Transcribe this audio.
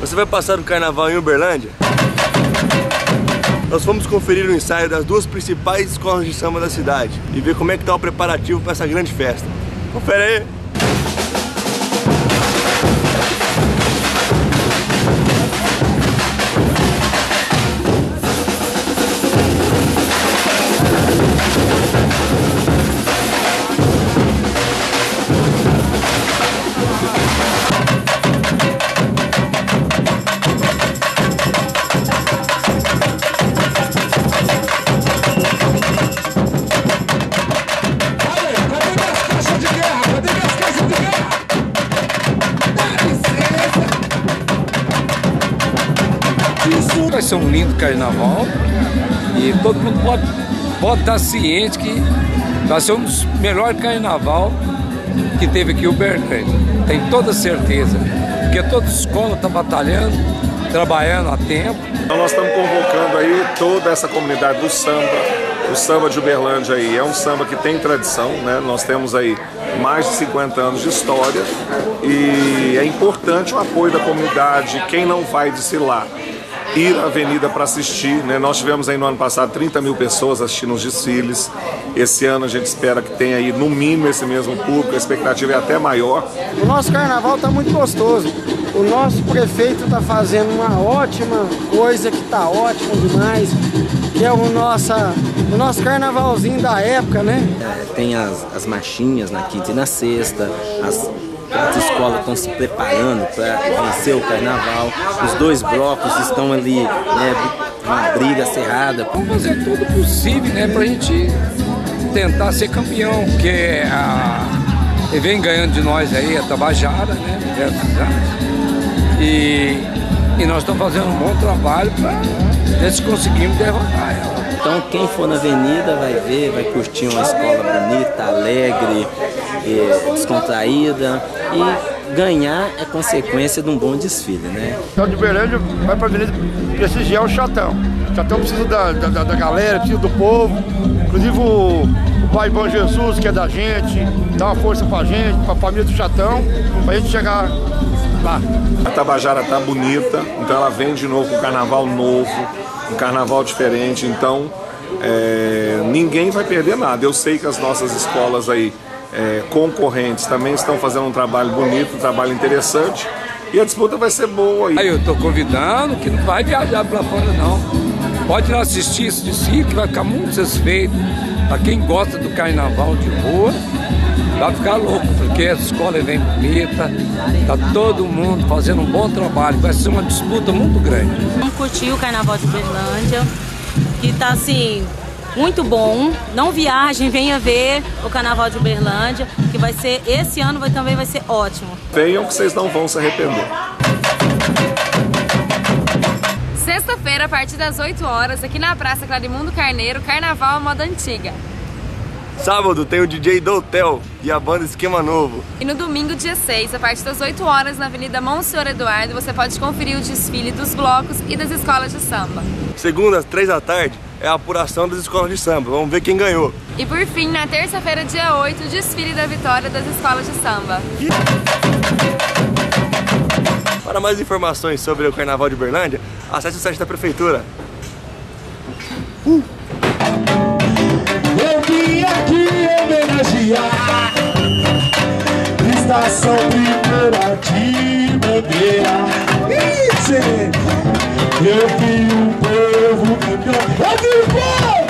Você vai passar o carnaval em Uberlândia? Nós fomos conferir o ensaio das duas principais escolas de samba da cidade e ver como é que está o preparativo para essa grande festa. Confere aí! Vai ser um lindo carnaval e todo mundo pode, pode estar ciente que vai ser um dos melhores carnaval que teve aqui o Uberlândia. Tem toda certeza, porque toda escola está batalhando, trabalhando a tempo. Então nós estamos convocando aí toda essa comunidade do samba, o samba de Uberlândia aí é um samba que tem tradição, né? Nós temos aí mais de 50 anos de história e é importante o apoio da comunidade, quem não vai desfilar ir à avenida para assistir. Né? Nós tivemos aí no ano passado 30 mil pessoas assistindo os desfiles. Esse ano a gente espera que tenha aí no mínimo esse mesmo público, a expectativa é até maior. O nosso carnaval está muito gostoso. O nosso prefeito está fazendo uma ótima coisa, que está ótimo demais, que é o, nossa, o nosso carnavalzinho da época, né? É, tem as, as marchinhas na quinta e na sexta, as as escolas estão se preparando para vencer o carnaval. Os dois blocos estão ali, né, uma briga cerrada. Vamos fazer tudo possível, né, para a gente tentar ser campeão, porque a, vem ganhando de nós aí a Tabajara, né, anos. E, e nós estamos fazendo um bom trabalho para ver se conseguimos derrotar ela. Então quem for na avenida vai ver, vai curtir uma escola bonita, alegre, descontraída e ganhar é consequência de um bom desfile, né? Então de Berlândia vai para a avenida prestigiar o Chatão. O Chatão precisa da, da, da galera, precisa do povo, inclusive o, o Pai Bom Jesus, que é da gente, dá uma força pra gente, pra família do Chatão, pra gente chegar lá. A Tabajara tá bonita, então ela vem de novo com um carnaval novo, um carnaval diferente, então é, ninguém vai perder nada. Eu sei que as nossas escolas aí é, concorrentes também estão fazendo um trabalho bonito, um trabalho interessante e a disputa vai ser boa. Aí eu estou convidando que não vai viajar para fora não. Pode não assistir isso de si, que vai ficar muito satisfeito. Para quem gosta do carnaval de rua, vai ficar louco, porque a escola é bem bonita, tá todo mundo fazendo um bom trabalho, vai ser uma disputa muito grande. Vamos curtir o carnaval de Berlândia, que tá assim, muito bom. Não viajem, venha ver o Carnaval de Uberlândia, que vai ser, esse ano vai, também vai ser ótimo. Venham que vocês não vão se arrepender. Sexta-feira, a partir das 8 horas, aqui na Praça Clarimundo Carneiro, Carnaval à Moda Antiga. Sábado tem o DJ Doutel e a banda Esquema Novo. E no domingo, dia 6, a partir das 8 horas, na Avenida Monsenhor Eduardo, você pode conferir o desfile dos blocos e das escolas de samba. Segunda, às 3 da tarde, é a apuração das escolas de samba. Vamos ver quem ganhou. E por fim, na terça-feira, dia 8, o desfile da vitória das escolas de samba. Para mais informações sobre o Carnaval de Berlândia, acesse o site da Prefeitura. Uh! Eu vim aqui homenagear Estação Primeira de Bandeira Eu vi o povo Eu vi